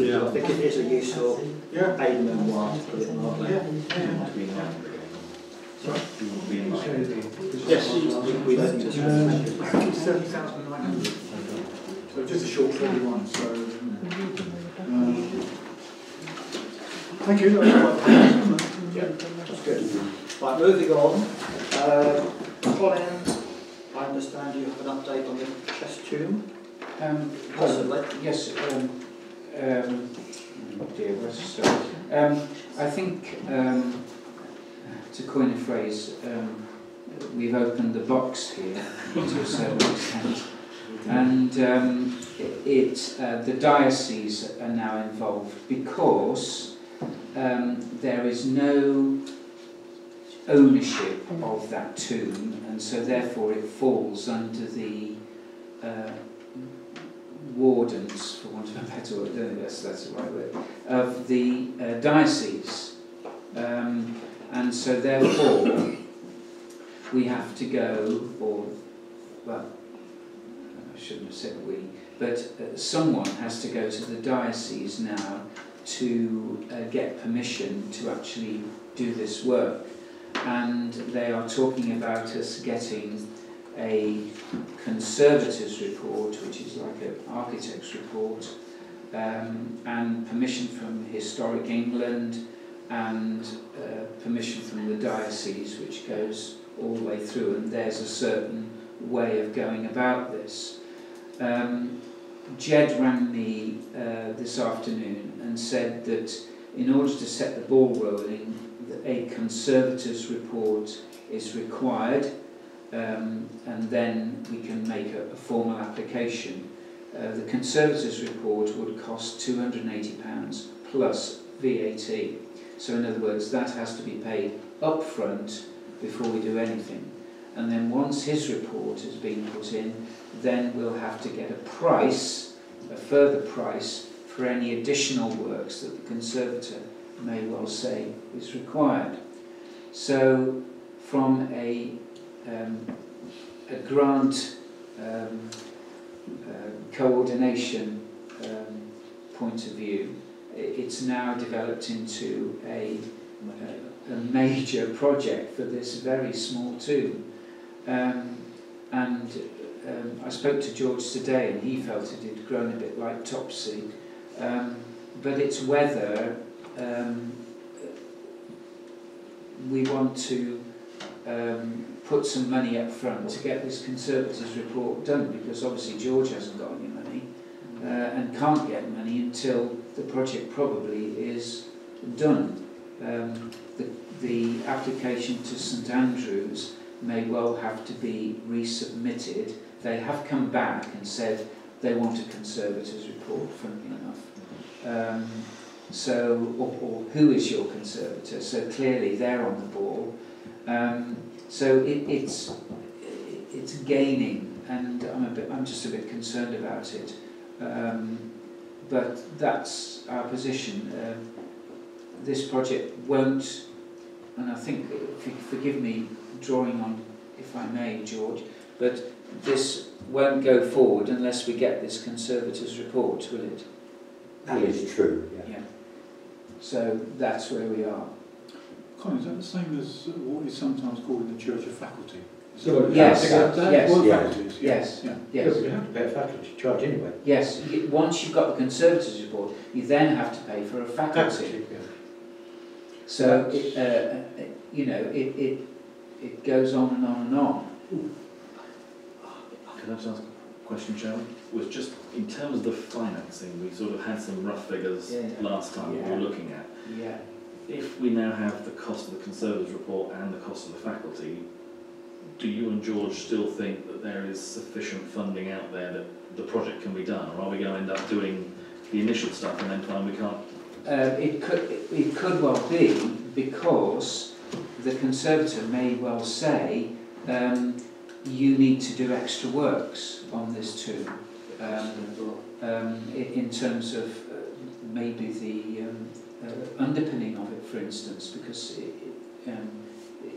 yeah. So I think it is a useful Yeah, aid memoir to put it mildly. yeah, yeah. Yes, we, we don't need to. I think it's seven thousand nine hundred. So just a short thirty-one, so. um, Thank you. Yeah, that's good. Right, moving on. Uh, Colin, I understand you have an update on the chest tomb, Um, possibly. Yes, um, um, oh dear, where's the start? Um, I think, um, to coin a phrase, um, we've opened the box here to a certain extent. And um, it, uh, the diocese are now involved because um, there is no ownership of that tomb, and so therefore it falls under the uh, wardens, for want of a better word, I don't know if that's, that's the right word, of the uh, diocese. Um, and so therefore, we have to go, or, well, I shouldn't have said we, but uh, someone has to go to the diocese now to uh, get permission to actually do this work. And they are talking about us getting a conservator's report, which is like an architect's report, um, and permission from Historic England, and uh, permission from the diocese, which goes all the way through, and there's a certain way of going about this. Um, Jed rang me uh, this afternoon and said that in order to set the ball rolling, a conservator's report is required um, and then we can make a, a formal application. Uh, the Conservators report would cost £280 plus VAT. So in other words, that has to be paid up front before we do anything. And then once his report has been put in, then we'll have to get a price, a further price, for any additional works that the conservator may well say is required. So from a, um, a grant um, uh, coordination um, point of view, it's now developed into a, a, a major project for this very small tomb. Um, and um, I spoke to George today and he felt it had grown a bit like topsy. Um, but it's whether um, we want to um, put some money up front to get this Conservator's report done because obviously George hasn't got any money uh, and can't get money until the project probably is done. Um, the, the application to St Andrews may well have to be resubmitted. They have come back and said they want a Conservator's report, funnily enough. Um, so, or, or who is your Conservator? So clearly they're on the ball. Um, so it, it's it's gaining, and I'm a bit I'm just a bit concerned about it. Um, but that's our position. Uh, this project won't, and I think, if you forgive me drawing on, if I may, George, but this won't go forward unless we get this Conservators report, will it? That is true, yeah. Yeah. So that's where we are. Colin, is that the same as what is sometimes called in the church a faculty? Is So, that- yes, is that- that yes, word yeah. faculties? Yes. Yeah. Yeah, Yes, but you have to pay a faculty charge anyway. yes. Y- Once you've got the Conservator's report, you then have to pay for a faculty. yeah. So, it, uh, uh, you know, it, it, it goes on and on and on. Can I just ask a question, Chairman? Was just, in terms of the financing, we sort of had some rough figures Yeah. last time we Yeah. were looking at. Yeah. If we now have the cost of the Conservator's report and the cost of the faculty, do you and George still think that there is sufficient funding out there that the project can be done? Or are we going to end up doing the initial stuff and then find we can't? Uh, it could, it could well be because the conservator may well say, um, you need to do extra works on this too. Um, um, in terms of uh, maybe the um, uh, underpinning of it, for instance, because it, um,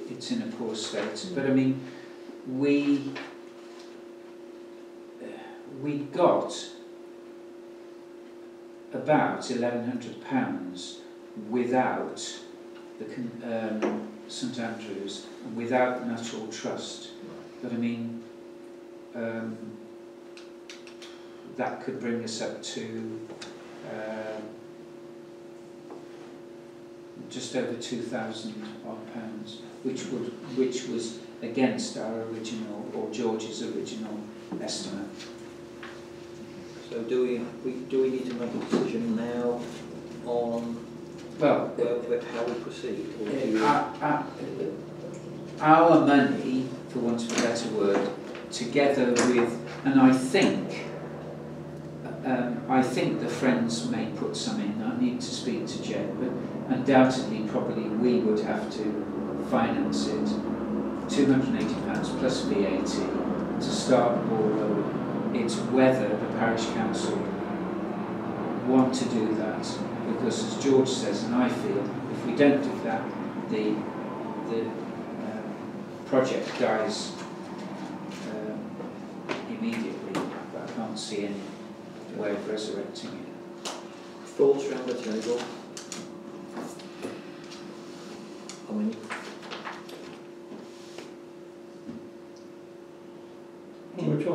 it's in a poor state. But I mean, we uh, we got about eleven hundred pounds without the um, St Andrews, without the National Trust. But I mean, um, that could bring us up to um just over two thousand odd pounds, which would which was against our original or George's original estimate. So do we, we, do we need to make a decision now on Well, where, how we proceed? Or do you- our, our, our money, for want of a better word, together with, and I think, um, I think the Friends may put some in, I need to speak to Jen, but undoubtedly, probably we would have to finance it, £280 plus VAT to start the ball rolling. It's whether the parish council want to do that, because as George says, and I feel, if we don't do that, the, the um, project dies um, immediately, but I can't see any way of resurrecting it. Thoughts around the table? I mean,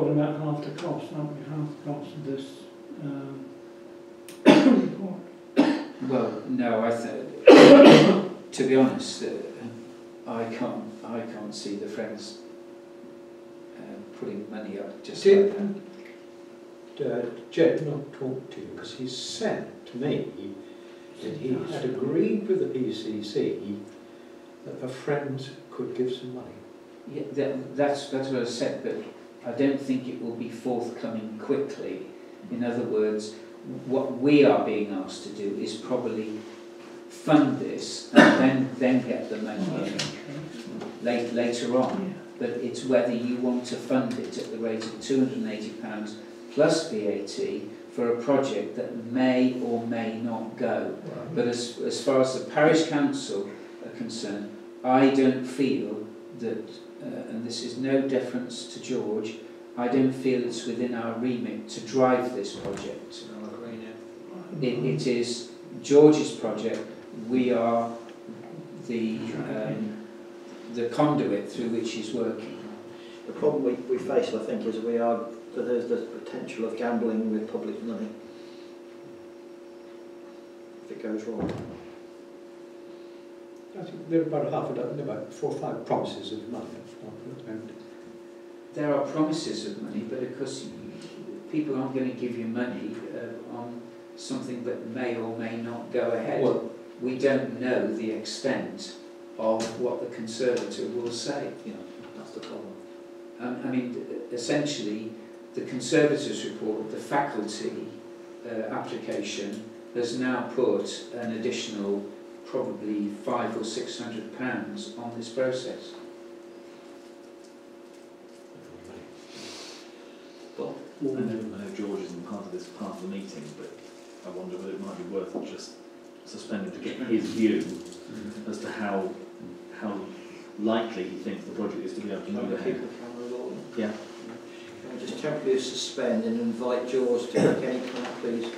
Well, talking about half the cost, aren't we? Half the cost of this um, report. Well, no, I th- to be honest, uh, I can't, I can't see the Friends um, putting money up just Did- like that. Uh, Jed not talk to you because he said to me that he had agreed with the PCC that the Friends could give some money. Yeah, that, that's, that's what I said, but I don't think it will be forthcoming quickly. In other words, what we are being asked to do is probably fund this and then, then get the money late, later on. But it's whether you want to fund it at the rate of £280 plus VAT for a project that may or may not go. But as, as far as the parish council are concerned, I don't feel that, uh, and this is no deference to George, I don't feel it's within our remit to drive this project. It, it is George's project. We are the, um, the conduit through which he's working. The problem we, we face, I think, is we are that there's the potential of gambling with public money if it goes wrong. I think there are about half a dozen, about four or five promises of money. And There are promises of money, but of course, people aren't going to give you money uh, on something that may or may not go ahead. Well, we don't know the extent of what the Conservative will say. You know, that's the problem. Um, I mean, essentially, the Conservator's report, of the faculty uh, application, has now put an additional probably five or six hundred pounds on this process. Well, I know, I know George isn't part of this part of the meeting, but I wonder whether it might be worth just suspending to get his view as to how how likely he thinks the project is to be able to move ahead. the camera rolling? Yeah. Can we just temporarily suspend and invite George to make any comment, please?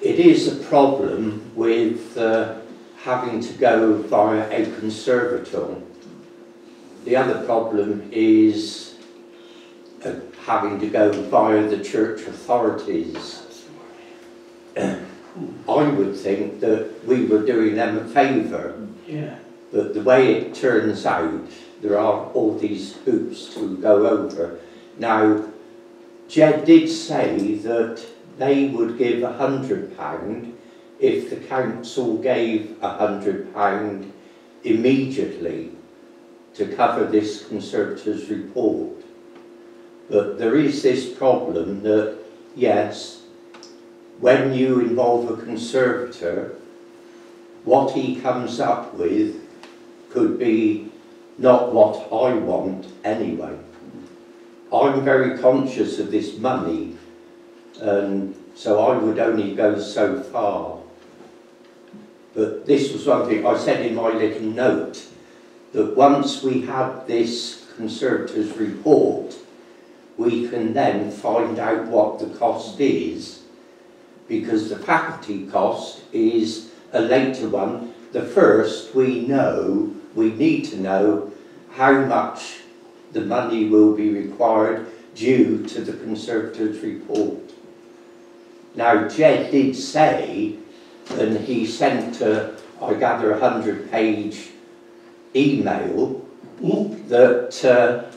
It is a problem with uh, having to go via a conservator. The other problem is uh, having to go via the church authorities. I would think that we were doing them a favour, Yeah. but the way it turns out, there are all these hoops to go over. Now, Jed did say that they would give a hundred pound if the council gave a hundred pound immediately to cover this conservator's report. But there is this problem that, yes, when you involve a conservator, what he comes up with could be not what I want anyway. I'm very conscious of this money, and so I would only go so far. But this was one thing I said in my little note, that once we have this Conservators report, we can then find out what the cost is, because the faculty cost is a later one. The first, we know, we need to know how much the money will be required due to the Conservators report. Now, Jed did say, and he sent a, I gather, a hundred page email, that, uh,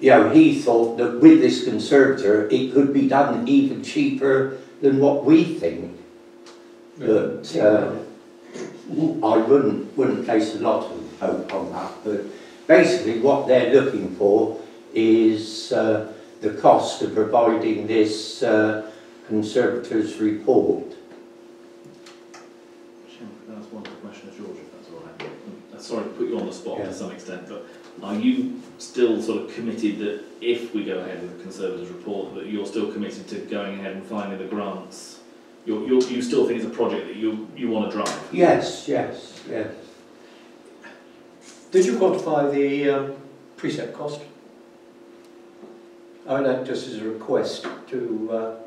you know, he thought that with this conservator, it could be done even cheaper than what we think. But, uh, I wouldn't, wouldn't place a lot of hope on that, but basically what they're looking for is uh, the cost of providing this uh, conservator's report. Chairman, could I ask one question of George, if that's all right? Sorry to put you on the spot Yeah. to some extent, but are you still sort of committed that if we go ahead with the Conservators report, that you're still committed to going ahead and finding the grants? You're, you're, you still think it's a project that you, you want to drive? Yes, yes, yes. Did you quantify the um, precept cost? I mean, that just as a request to uh,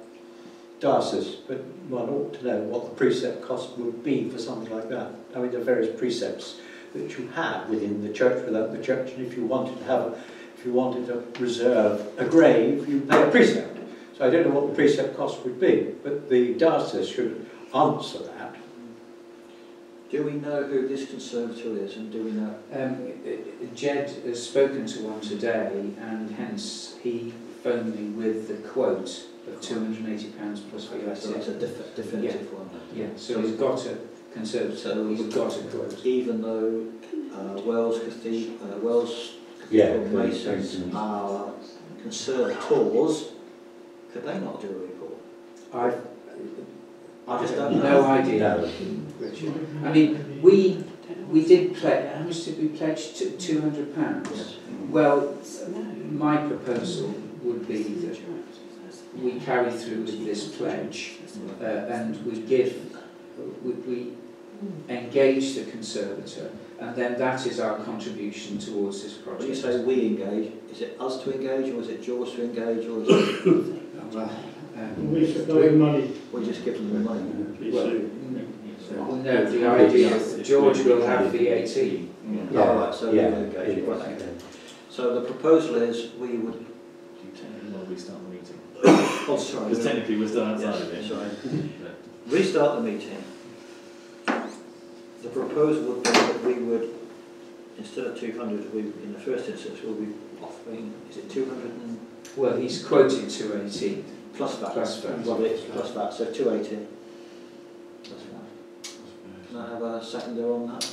diocese, but one ought to know what the precept cost would be for something like that. I mean, there are various precepts that you have within the church, without the church, and if you wanted to have, a, if you wanted to reserve a grave, you pay a precept. So I don't know what the precept cost would be, but the diocese should answer that. Do we know who this conservator is and do we know? Um, Jed has spoken to one today and hence he phoned me with the quote of £280 plus So it's a VAT. def- definitive one. Yeah, so he's got a conservator, So he's got a quote. Even though uh, Wells Cathedral, uh, Wells Yeah, Cathedral Masons Masons. are conservators, could they not do a report? I've I just I've don't no know. idea, No. Richard. I mean, we, we did pledge, how much did we pledge? to £200? Yes. Well, my proposal would be that we carry through with this pledge uh, and we give, we, we engage the conservator and then that is our contribution towards this When project. you say we engage, is it us to engage or is it George to engage or is it Well, um, We supply the money. we just give them the money? well, no, the idea is that George will have VAT. Oh, right, so we yeah, engage, it- right. So the proposal is we would, oh sorry. Because technically we're still outside of it. sorry. Restart the meeting. The proposal would be that we would, instead of two hundred, we, in the first instance, we'll be offering, is it two hundred and Well, he's quoted 280 plus VAT? plus VAT. Well, it's plus VAT, so two eighty. Plus VAT. Can I have a seconder on that?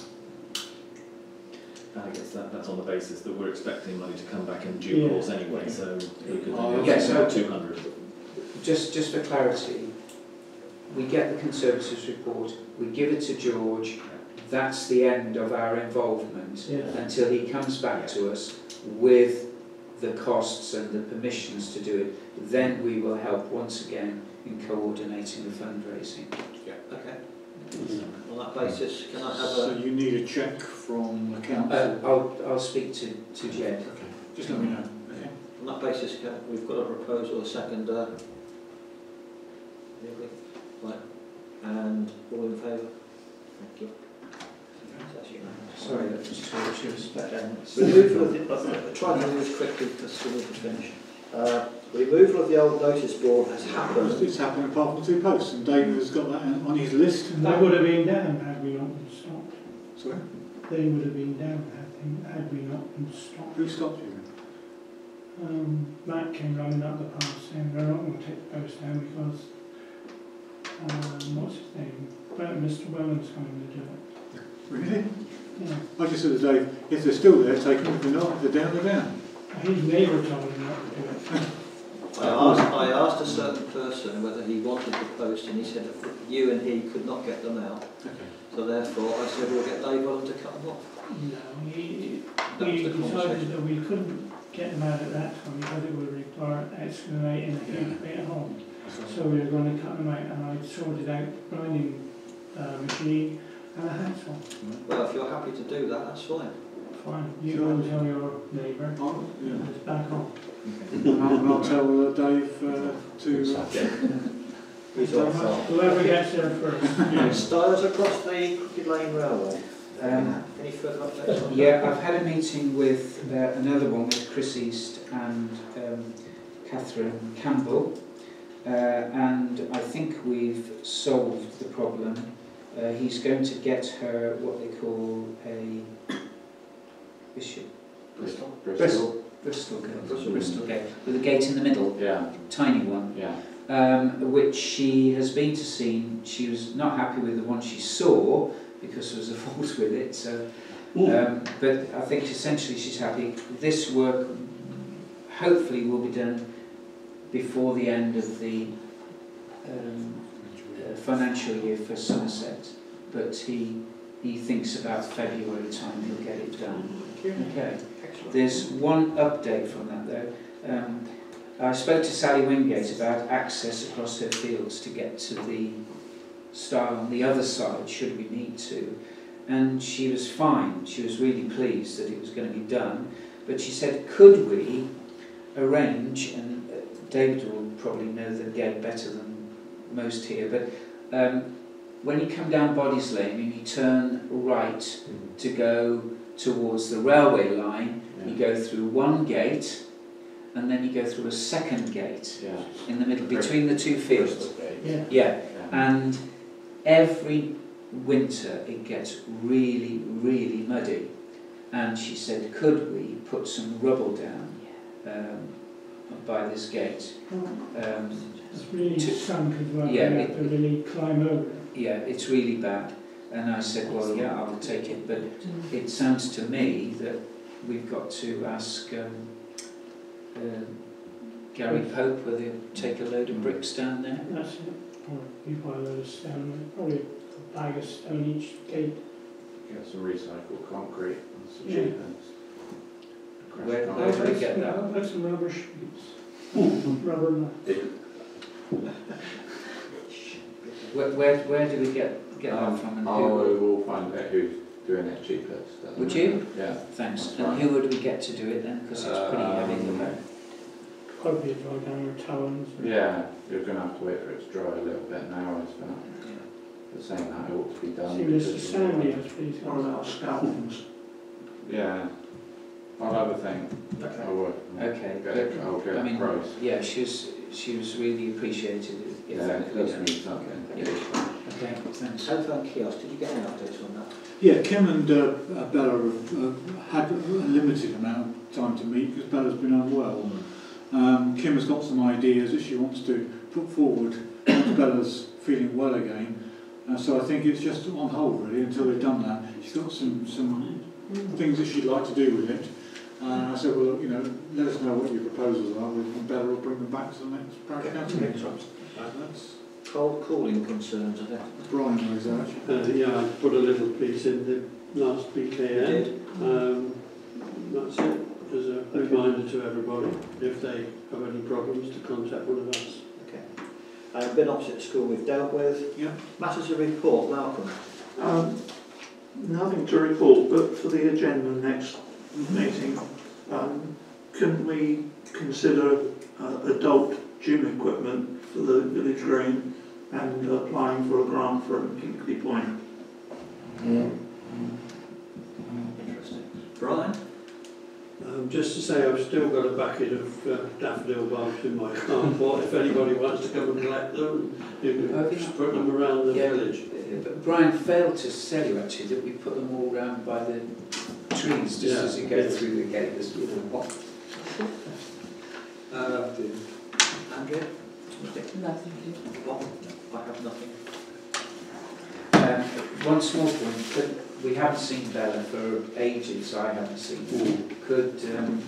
I guess that, that's on the basis that we're expecting money to come back in due Yeah. course anyway, so we could Oh, do okay, so- two hundred. Just, just for clarity, we get the Conservator's report, we give it to George, that's the end of our involvement Yeah. until he comes back to us with the costs and the permissions to do it. Then we will help once again in coordinating the fundraising. Yeah. Okay. On that basis, can I have So a, you need a cheque from the Uh, council? I'll, I'll speak to, to Jed. Okay, just let me know, okay? on that basis, can, we've got a proposal, a seconder. Right, and all in favour? Thank you. you know. Sorry, that was torturous, but um, Removal of the, uh, try and move quickly because we need to finish. Uh, removal of the old notice board has happened. It's happened apart from two posts, and David has got that on his list. And they would have been down had we not been stopped. Sorry, They would have been down had, they, had we not been stopped. who stopped you? Um, Matt came running up the path saying they're not going to take the post down because, um, what's his name? Well, Mr. Wellens coming to do it. Really? Yeah. I just said to Dave, if they're still there, take them. If they're not, if they're down, they're down. His neighbour told him not to do it. I asked, I asked a certain person whether he wanted the post and he said that you and he could not get them out. Okay. So therefore I said we'll get Dave Allen to cut them off. No, he, That we the decided that we couldn't get them out at that time because it would require excavating a huge bit of hole. So we were going to cut them out and I sorted out grinding uh, machine and a hacksaw. Well, if you're happy to do that, that's fine. Fine, you go and tell your neighbour, Oh, yeah. it's back on. And I'll, I'll tell uh, Dave uh, to. Uh, He's off. Whoever gets there first. Styles across the Crooked Lane Railway. um, Any further updates on that? yeah, I've had a meeting with uh, another one with Chris East and um, Catherine Campbell, uh, and I think we've solved the problem. Uh, he's going to get her what they call a bishop Bristol. Bristol. Bristol gate, Bristol. Bristol gate with a gate in the middle, Yeah, tiny one. yeah. um, which she has been to see. She was not happy with the one she saw because there was a fault with it. So, um, but I think essentially she's happy. This work hopefully will be done before the end of the um, uh, financial year for Somerset. But he he thinks about February time he'll get it done. Okay. There's one update from that though. Um, I spoke to Sally Wingate about access across her fields to get to the stile on the other side, should we need to. And she was fine. She was really pleased that it was going to be done. But she said, could we arrange, and uh, David will probably know the gate better than most here, but um, when you come down Bodies Lane and you turn right to go towards the railway line, you go through one gate and then you go through a second gate Yeah. in the middle between the two fields. Yeah. Yeah, Yeah. and every winter it gets really, really muddy. And she said, could we put some rubble down um, by this gate? Um, It's really To- sunk as well, Yeah, it- to really climb over yeah, it's really bad. And I said, well, yeah, I will take it. But it sounds to me that we've got to ask um, uh, Gary Pope whether he'll take a load of bricks down there. That's it. Or you buy a load of stone, probably a bag of stone each gate. Get some recycled concrete and some Yeah. cheap ones. Crushed Where- where do we get that? I'll put some rubber sheets. Rubber mats. Where, where, where do we get, get that from and I who? will find out who's doing it cheapest. at the Would you? moment. Yeah. Thanks. And who would we get to do it then? Because it's pretty heavy in the Um, back. Probably dry down your talons. Yeah, you're going to have to wait for it to dry a little bit now, I suppose. But saying that, it ought to be done. See, Mr. of- Sandy has please. Or about scaffoldings. Yeah. I'll have a think. I Okay. will. Okay, Get it, I'll get I a mean, price. Yeah, she was, she was really appreciated if Yeah, that it could be does done. something. Yeah. Okay, thanks. Telephone kiosk, did you get any updates on that? Yeah, Kim and uh, Bella have uh, had a limited amount of time to meet because Bella's been unwell. Um, Kim has got some ideas that she wants to put forward once Bella's feeling well again. Uh, so I think it's just on hold really until they've done that. She's got some, some things that she'd like to do with it. Uh, I said, well, you know, let us know what your proposals are and Bella will bring them back to the next Parish Council meeting. That's Cold calling concerns, I think. Brian knows that. Uh, yeah, I put a little piece in the last You BKN. did? Um, that's it, as a reminder to everybody, if they have any problems, to contact one of us. Okay. Uh, been opposite the school we've dealt with. Yeah. Matters of report, Malcolm. Um, nothing to report, but for the agenda next meeting, um, can we consider uh, adult gym equipment for the village green and applying for a grant from Hinkley Point? Interesting, Brian? Um, just to say, I've still got a bucket of uh, daffodil bulbs in my carport. if anybody wants to come and collect them, you can yeah. just put them around the Yeah. village. Uh, But Brian failed to tell you actually that we put them all round by the trees just Yeah. as you go through the gate. There's, you know, what? Uh, Andrea? Nothing. What? I have nothing. Um, one small point, but we haven't seen Bella for ages, I haven't seen her. Could um,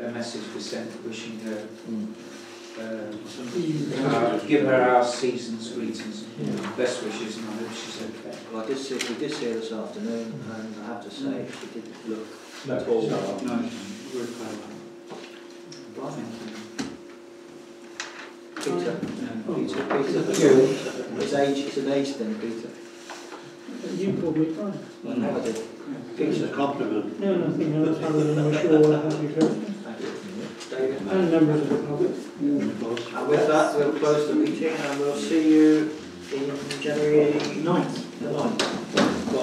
a message be sent wishing her, um, uh, give her our season's greetings, and best wishes, and I hope she's okay. Well, I did see, we did see her this afternoon, and I have to say, she did look No, tall. it's not. No, we're fine. Brian? Peter? Um, Peter, Peter. It's age, it's an age thing, Peter. You called me Brian. I never did. It's a compliment. No, nothing else other than wish you all a happy Christmas. Thank you. David? And members of the public. And with that, we'll close the meeting, and we'll see you in January 9th, the 9th.